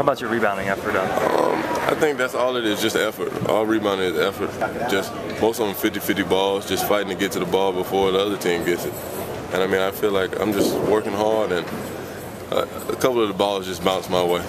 How about your rebounding effort? Um, I think that's all it is, just effort. All rebounding is effort. Just most of them 50-50 balls, just fighting to get to the ball before the other team gets it. And I mean, I feel like I'm just working hard, and uh, a couple of the balls just bounce my way.